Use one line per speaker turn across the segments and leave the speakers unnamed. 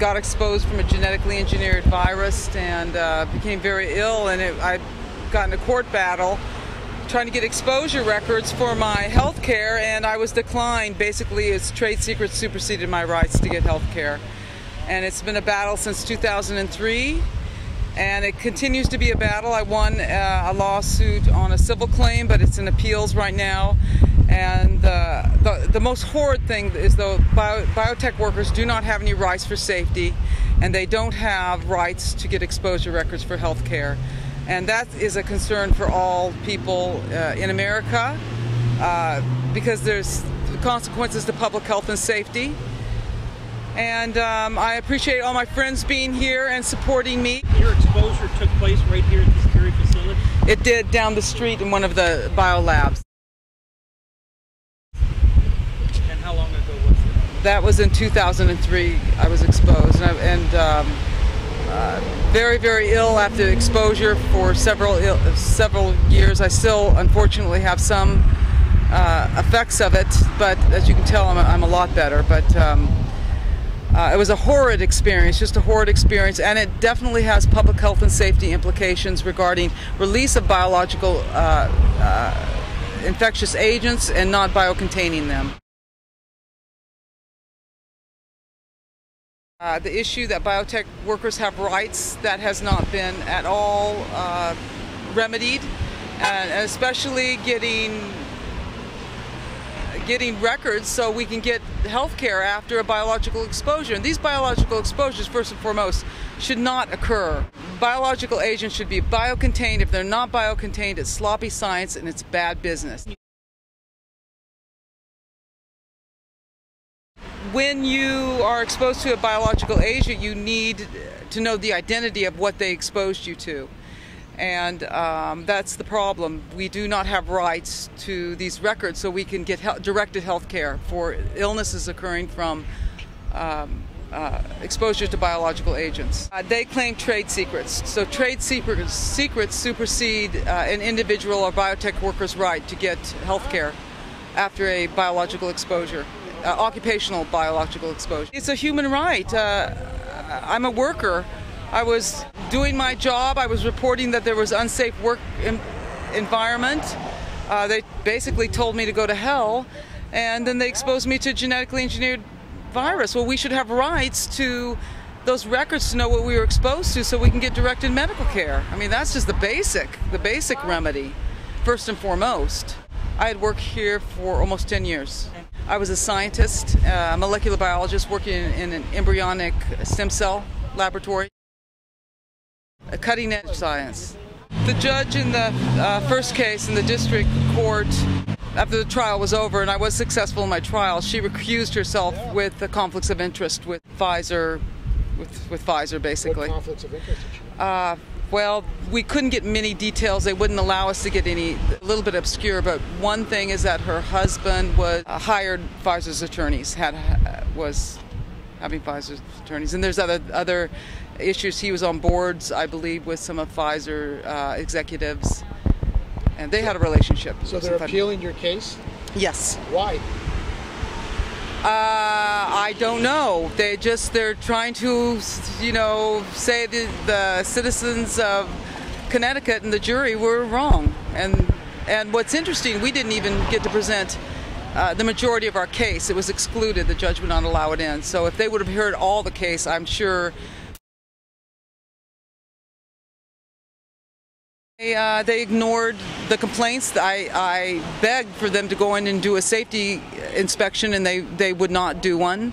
got exposed from a genetically engineered virus and uh, became very ill, and it, I got in a court battle trying to get exposure records for my health care, and I was declined. Basically, it's trade secrets superseded my rights to get health care. And it's been a battle since 2003 and it continues to be a battle. I won uh, a lawsuit on a civil claim, but it's in appeals right now. And uh, the, the most horrid thing is the bio, biotech workers do not have any rights for safety, and they don't have rights to get exposure records for health care. And that is a concern for all people uh, in America uh, because there's consequences to public health and safety. And um, I appreciate all my friends being here and supporting me.
Your exposure took place right here at this facility?
It did down the street in one of the biolabs.
And how long ago was that?
Was in 2003. I was exposed and, I, and um, uh, very, very ill after exposure for several Ill, several years. I still, unfortunately, have some uh, effects of it, but as you can tell, I'm a, I'm a lot better. But um, uh, it was a horrid experience, just a horrid experience, and it definitely has public health and safety implications regarding release of biological uh, uh, infectious agents and not biocontaining them. Uh, the issue that biotech workers have rights that has not been at all uh, remedied, and especially getting getting records so we can get health care after a biological exposure. And these biological exposures, first and foremost, should not occur. Biological agents should be biocontained. If they're not biocontained, it's sloppy science and it's bad business. When you are exposed to a biological agent, you need to know the identity of what they exposed you to and um, that's the problem. We do not have rights to these records, so we can get he- directed health care for illnesses occurring from um, uh, exposure to biological agents. Uh, they claim trade secrets, so trade secrets, secrets supersede uh, an individual or biotech worker's right to get health care after a biological exposure, uh, occupational biological exposure. It's a human right. Uh, I'm a worker. I was doing my job. I was reporting that there was unsafe work environment. Uh, they basically told me to go to hell, and then they exposed me to genetically engineered virus. Well, we should have rights to those records to know what we were exposed to so we can get directed medical care. I mean, that's just the basic, the basic remedy, first and foremost. I had worked here for almost 10 years. I was a scientist, a molecular biologist working in an embryonic stem cell laboratory a cutting edge science. The judge in the uh, first case in the district court, after the trial was over and I was successful in my trial, she recused herself with the conflicts of interest with Pfizer, with, with Pfizer basically.
What conflicts of interest
uh, well, we couldn't get many details. They wouldn't allow us to get any, a little bit obscure, but one thing is that her husband was uh, hired Pfizer's attorneys, had uh, was having Pfizer's attorneys. And there's other other issues. He was on boards, I believe, with some of Pfizer uh, executives, and they had a relationship.
So they're appealing your case?
Yes.
Why?
Uh, I don't know. They just they're trying to, you know, say the, the citizens of Connecticut and the jury were wrong. And and what's interesting, we didn't even get to present uh, the majority of our case. It was excluded. The judge would not allow it in. So if they would have heard all the case, I'm sure They, uh, they ignored the complaints. I, I begged for them to go in and do a safety inspection, and they, they would not do one.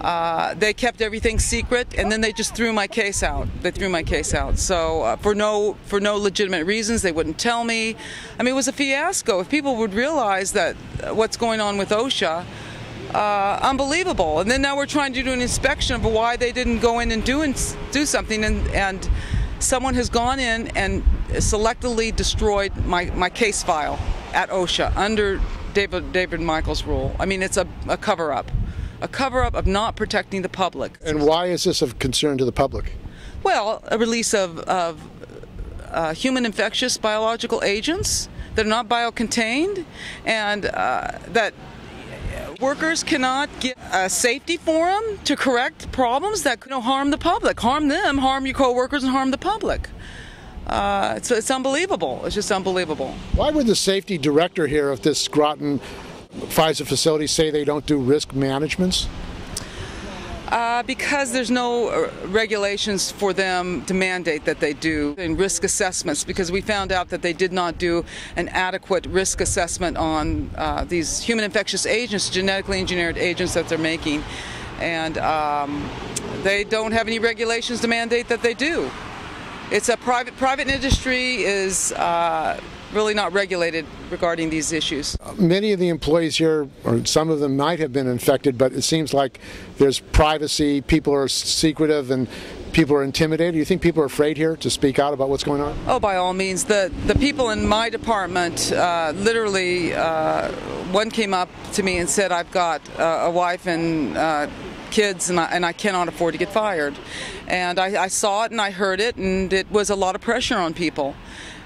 Uh, they kept everything secret, and then they just threw my case out. They threw my case out. So uh, for no for no legitimate reasons, they wouldn't tell me. I mean, it was a fiasco. If people would realize that uh, what's going on with OSHA. Uh, unbelievable. And then now we're trying to do an inspection of why they didn't go in and do and do something, and, and someone has gone in and selectively destroyed my, my case file at OSHA under David, David Michaels' rule. I mean, it's a, a cover up, a cover up of not protecting the public.
And why is this of concern to the public?
Well, a release of, of uh, human infectious biological agents that are not biocontained and uh, that workers cannot get a safety forum to correct problems that could harm the public, harm them, harm your coworkers, and harm the public. Uh, it's, it's unbelievable. It's just unbelievable.
Why would the safety director here of this Groton Pfizer facility say they don't do risk managements?
Uh, because there's no uh, regulations for them to mandate that they do in risk assessments because we found out that they did not do an adequate risk assessment on uh, these human infectious agents, genetically engineered agents that they're making. And um, they don't have any regulations to mandate that they do. It's a private, private industry is uh, really not regulated regarding these issues.
Many of the employees here, or some of them might have been infected, but it seems like there's privacy, people are secretive, and people are intimidated. Do you think people are afraid here to speak out about what's going on?
Oh, by all means. The, the people in my department uh, literally, uh, one came up to me and said, I've got uh, a wife and uh, kids and I, and I, cannot afford to get fired. And I, I saw it and I heard it, and it was a lot of pressure on people.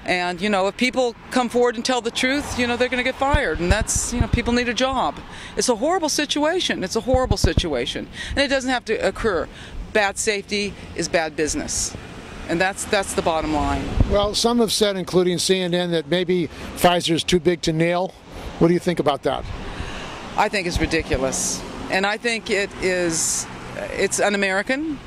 And you know, if people come forward and tell the truth, you know, they're going to get fired, and that's you know, people need a job. It's a horrible situation. It's a horrible situation, and it doesn't have to occur. Bad safety is bad business. And that's that's the bottom line.
Well, some have said, including CNN, that maybe Pfizer is too big to nail. What do you think about that?
I think it's ridiculous, and I think it is it's un-American.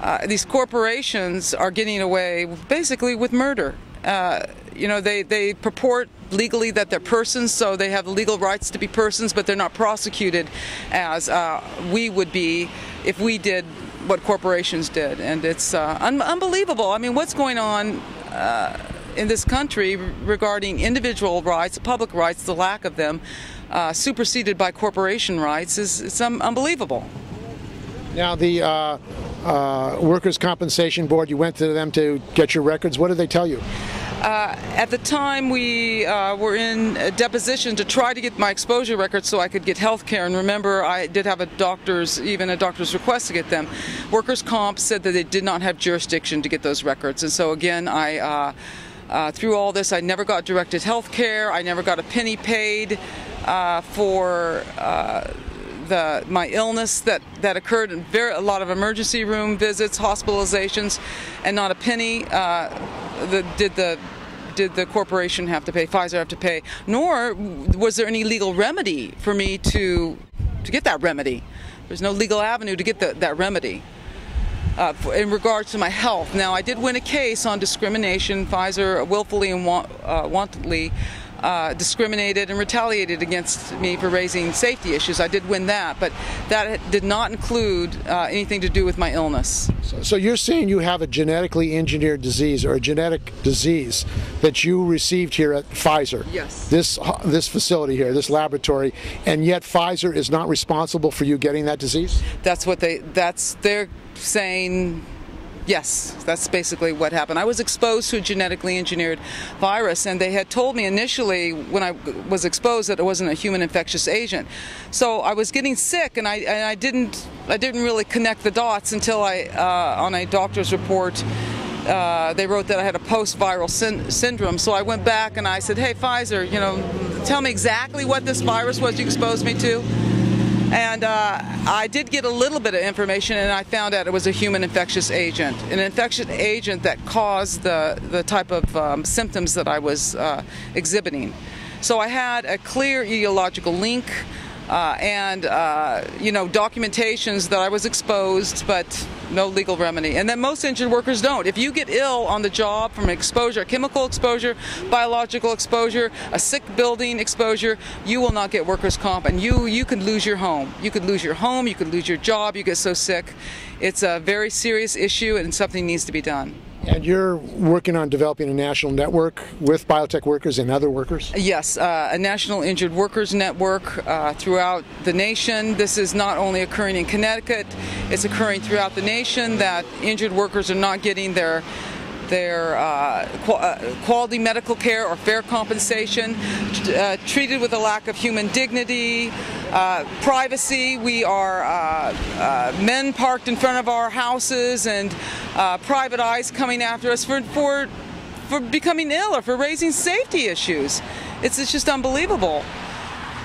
Uh, these corporations are getting away basically with murder. Uh, you know, they, they purport legally that they're persons, so they have legal rights to be persons, but they're not prosecuted as uh, we would be if we did what corporations did. And it's uh, un- unbelievable. I mean, what's going on? Uh, in this country regarding individual rights, public rights, the lack of them, uh, superseded by corporation rights is it's un- unbelievable.
Now, the uh, uh, Workers' Compensation Board, you went to them to get your records. What did they tell you?
Uh, at the time, we uh, were in a deposition to try to get my exposure records so I could get health care. And remember, I did have a doctor's, even a doctor's request to get them. Workers' Comp said that they did not have jurisdiction to get those records. And so, again, I. Uh, uh through all this, I never got directed health care. I never got a penny paid uh, for uh, the my illness that that occurred very a lot of emergency room visits, hospitalizations, and not a penny uh, the, did the did the corporation have to pay, Pfizer have to pay, nor was there any legal remedy for me to to get that remedy. There's no legal avenue to get the, that remedy. Uh, in regards to my health. Now, I did win a case on discrimination. Pfizer willfully and wa- uh, wantedly uh, discriminated and retaliated against me for raising safety issues. I did win that, but that did not include uh, anything to do with my illness.
So, so, you're saying you have a genetically engineered disease or a genetic disease that you received here at Pfizer?
Yes.
This this facility here, this laboratory, and yet Pfizer is not responsible for you getting that disease?
That's what they. That's they're saying Yes, that's basically what happened. I was exposed to a genetically engineered virus, and they had told me initially when I was exposed that it wasn't a human infectious agent. So I was getting sick, and I, and I didn't I didn't really connect the dots until I uh, on a doctor's report. Uh, they wrote that I had a post-viral sy- syndrome. So I went back and I said, "Hey, Pfizer, you know, tell me exactly what this virus was you exposed me to." And uh, I did get a little bit of information, and I found out it was a human infectious agent, an infectious agent that caused the, the type of um, symptoms that I was uh, exhibiting. So I had a clear etiological link. Uh, and uh, you know documentations that I was exposed, but no legal remedy. And then most injured workers don't. If you get ill on the job from exposure, chemical exposure, biological exposure, a sick building exposure, you will not get workers' comp, and you you could lose your home. You could lose your home. You could lose your job. You get so sick. It's a very serious issue, and something needs to be done.
And you're working on developing a national network with biotech workers and other workers?
Yes, uh, a national injured workers network uh, throughout the nation. This is not only occurring in Connecticut, it's occurring throughout the nation that injured workers are not getting their their uh, qu- uh, quality medical care or fair compensation, uh, treated with a lack of human dignity, uh, privacy. We are uh, uh, men parked in front of our houses and private eyes coming after us for, for, for becoming ill or for raising safety issues. It's, it's just unbelievable.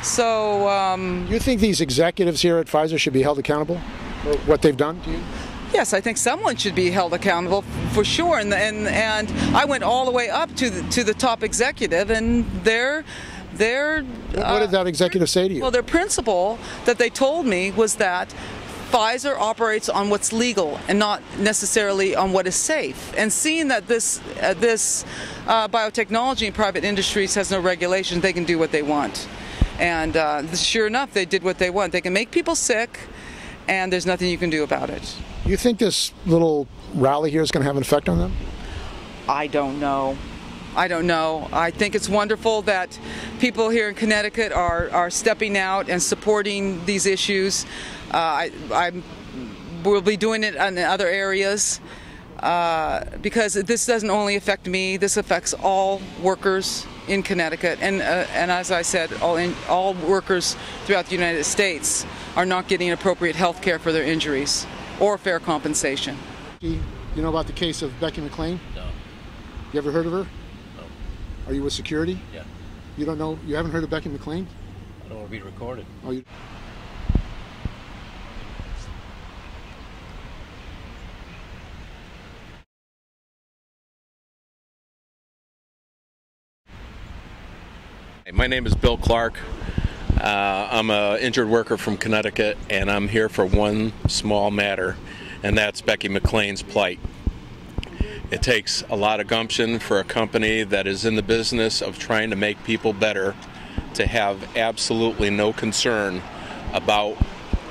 So, um,
You think these executives here at Pfizer should be held accountable for what they've done to you?
Yes, I think someone should be held accountable for sure. And and and I went all the way up to the to the top executive, and they're they're.
what did that executive say to you?
Well, their principle that they told me was that Pfizer operates on what's legal and not necessarily on what is safe. And seeing that this uh, this uh, biotechnology and private industries has no regulation, they can do what they want. And uh, sure enough, they did what they want. They can make people sick, and there's nothing you can do about it.
You think this little rally here is going to have an effect on them?
I don't know. I don't know. I think it's wonderful that people here in Connecticut are, are stepping out and supporting these issues. Uh, I, I will be doing it in other areas uh, because this doesn't only affect me. This affects all workers in Connecticut, and uh, and as I said, all in, all workers throughout the United States are not getting appropriate health care for their injuries or fair compensation.
You know about the case of Becky McClain?
No.
You ever heard of her?
No.
Are you with security?
Yeah.
You don't know? You haven't heard of Becky McClain?
I don't want to be recorded.
Oh, you,
My name is Bill Clark. Uh, I'm an injured worker from Connecticut, and I'm here for one small matter, and that's Becky McClain's plight. It takes a lot of gumption for a company that is in the business of trying to make people better to have absolutely no concern about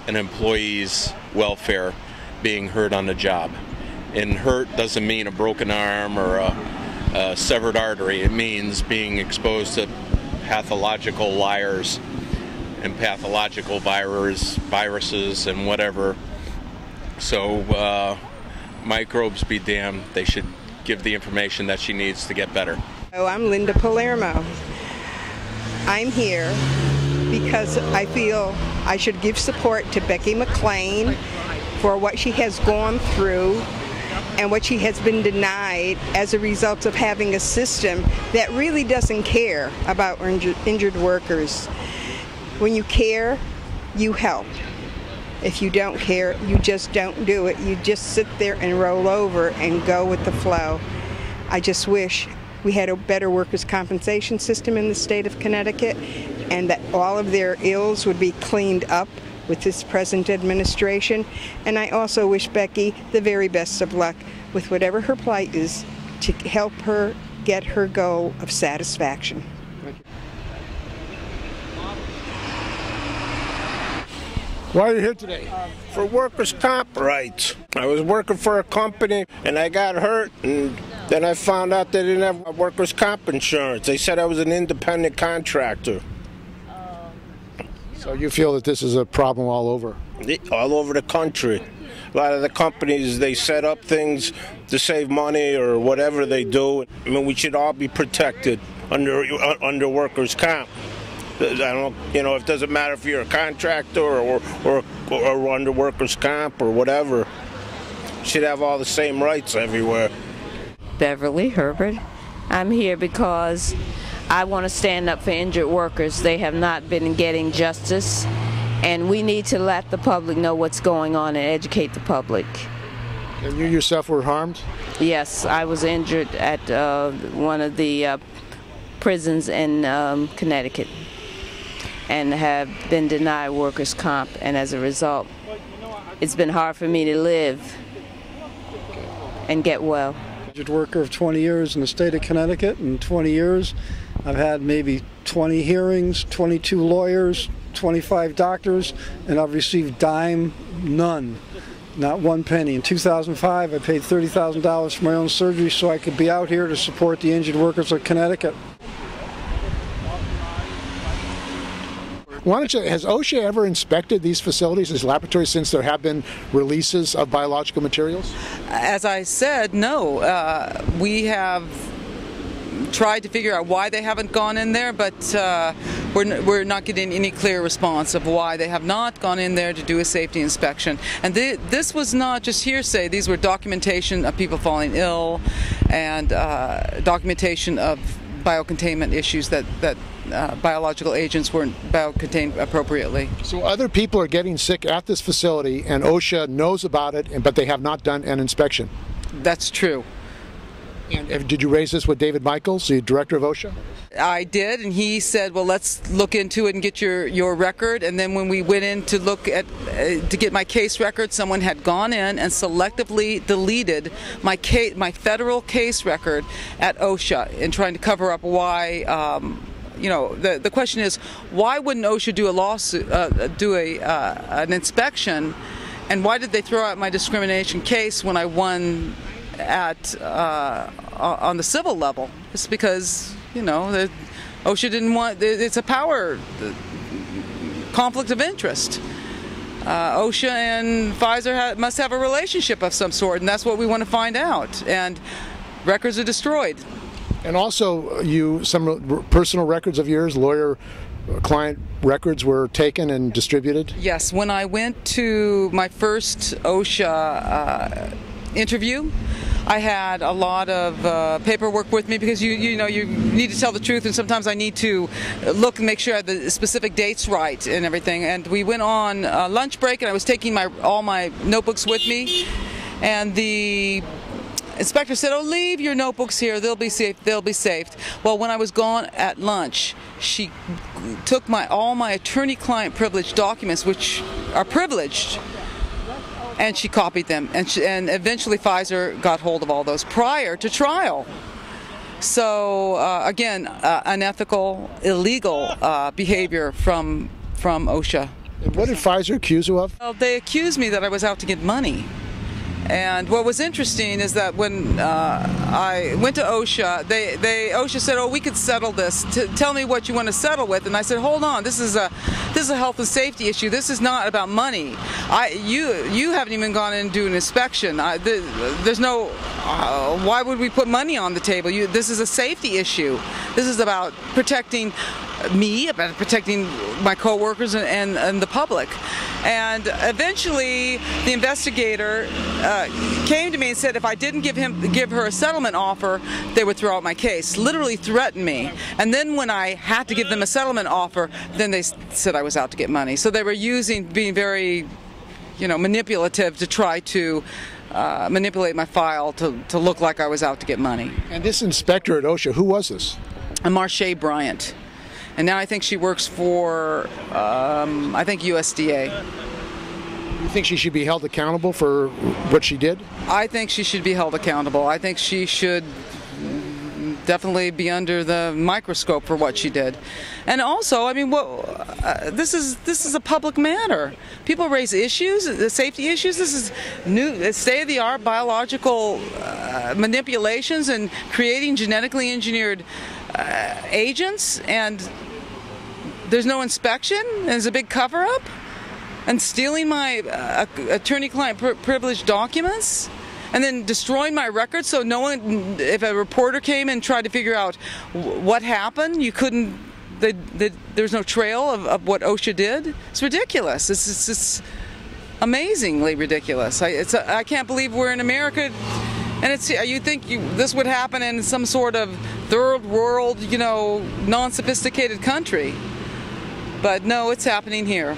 an employee's welfare being hurt on the job. And hurt doesn't mean a broken arm or a, a severed artery. It means being exposed to pathological liars and pathological virus, viruses and whatever. So uh, microbes be damned. They should give the information that she needs to get better.
Oh, I'm Linda Palermo. I'm here because I feel I should give support to Becky McClain for what she has gone through and what she has been denied as a result of having a system that really doesn't care about injured, injured workers. When you care, you help. If you don't care, you just don't do it. You just sit there and roll over and go with the flow. I just wish we had a better workers' compensation system in the state of Connecticut and that all of their ills would be cleaned up with this present administration. And I also wish Becky the very best of luck with whatever her plight is to help her get her goal of satisfaction.
Why are you here today?
for workers' comp rights. I was working for a company and I got hurt, and then I found out they didn't have workers' comp insurance. They said I was an independent contractor
So you feel that this is a problem all over?
all over the country. A lot of the companies they set up things to save money or whatever they do. I mean, we should all be protected under uh, under workers' comp. I don't, you know, it doesn't matter if you're a contractor or or, or, or under workers' comp or whatever. Should have all the same rights everywhere.
Beverly Herbert. I'm here because I want to stand up for injured workers. They have not been getting justice, and we need to let the public know what's going on and educate the public.
And you yourself were harmed?
Yes, I was injured at uh, one of the uh, prisons in um, Connecticut and have been denied workers' comp, and as a result, it's been hard for me to live and get well.
Worker of 20 years in the state of Connecticut. and 20 years, I've had maybe 20 hearings, 22 lawyers, 25 doctors, and I've received dime none, not one penny. In 2005, I paid $30,000 for my own surgery so I could be out here to support the injured workers of Connecticut.
Why don't you, has OSHA ever inspected these facilities, these laboratories, since there have been releases of biological materials?
As I said, no. Uh, we have tried to figure out why they haven't gone in there, but uh, we're, we're not getting any clear response of why they have not gone in there to do a safety inspection. And thi- this was not just hearsay, these were documentation of people falling ill and uh, documentation of biocontainment issues that, that uh, biological agents weren't biocontained appropriately.
So other people are getting sick at this facility, and OSHA knows about it, but they have not done an inspection.
That's true.
And did you raise this with David Michaels, the director of OSHA?
I did, and he said, "Well, let's look into it and get your your record." And then when we went in to look at uh, to get my case record, someone had gone in and selectively deleted my case, my federal case record at OSHA, in trying to cover up why. Um, you know, the the question is, why wouldn't OSHA do a lawsuit, uh, do a uh, an inspection, and why did they throw out my discrimination case when I won at uh, on the civil level? It's because you know, the, OSHA didn't want, it's a power conflict of interest. Uh, OSHA and Pfizer ha- must have a relationship of some sort, and that's what we want to find out. And records are destroyed.
And also, you some personal records of yours, lawyer client records were taken and distributed?
Yes, when I went to my first OSHA uh, interview, I had a lot of uh, paperwork with me because you you know you need to tell the truth and sometimes I need to look and make sure I have the specific dates right and everything. And we went on lunch break and I was taking my all my notebooks with me, and the inspector said, "Oh, leave your notebooks here. They'll be safe. They'll be saved." Well, when I was gone at lunch, she took my all my attorney-client privilege documents, which are privileged and she copied them. And, she, and eventually Pfizer got hold of all those prior to trial. So uh, again, uh, unethical, illegal uh, behavior from from OSHA.
What did Pfizer accuse you of?
Well, they accused me that I was out to get money. And what was interesting is that when uh, I went to OSHA, they, they OSHA said, "Oh, we could settle this. T- tell me what you want to settle with." And I said, "Hold on. This is a this is a health and safety issue. This is not about money. I you you haven't even gone in and do an inspection. I, the, there's no. Uh, why would we put money on the table? You, this is a safety issue. This is about protecting me, about protecting my coworkers and, and, and the public." And eventually, the investigator uh, came to me and said if I didn't give him give her a settlement offer, they would throw out my case. Literally threatened me. And then when I had to give them a settlement offer, then they said I was out to get money. So they were using being very, you know, manipulative to try to. Uh, manipulate my file to, to look like I was out to get money.
And this inspector at OSHA, who was this?
Marche Bryant and now I think she works for, um, I think USDA.
You think she should be held accountable for what she did?
I think she should be held accountable. I think she should definitely be under the microscope for what she did. And also, I mean, what uh, this is this is a public matter. People raise issues, the safety issues. This is new, state of the art biological uh, manipulations and creating genetically engineered uh, agents, and there's no inspection. There's a big cover up, and stealing my uh, attorney-client pr- privilege documents and then destroying my records so no one if a reporter came and tried to figure out what happened you couldn't the, the, there's no trail of, of, what OSHA did it's ridiculous it's, it's, it's amazingly ridiculous I, it's I can't believe we're in America and it's you think you, this would happen in some sort of third world you know non-sophisticated country but no it's happening here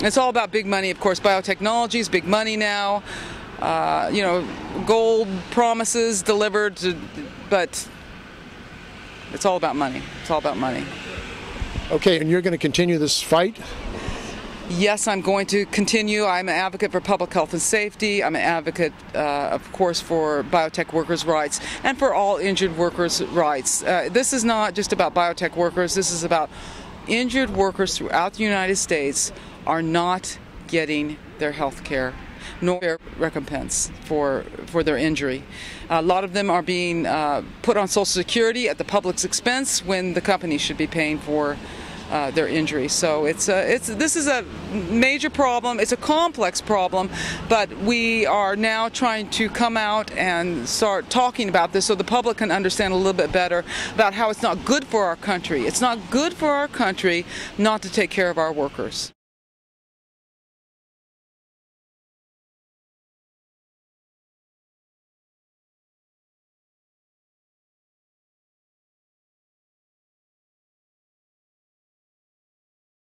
it's all about big money of course biotechnology is big money now uh, you know, gold promises delivered, to, but it's all about money. It's all about money.
Okay, and you're going to continue this fight?
Yes, I'm going to continue. I'm an advocate for public health and safety. I'm an advocate, uh, of course, for biotech workers' rights and for all injured workers' rights. Uh, this is not just about biotech workers, this is about injured workers throughout the United States are not getting their health care nor their recompense for, for their injury. A lot of them are being uh, put on Social Security at the public's expense when the company should be paying for uh, their injury. So it's a, it's this is a major problem. It's a complex problem, but we are now trying to come out and start talking about this so the public can understand a little bit better about how it's not good for our country. It's not good for our country not to take care of our workers.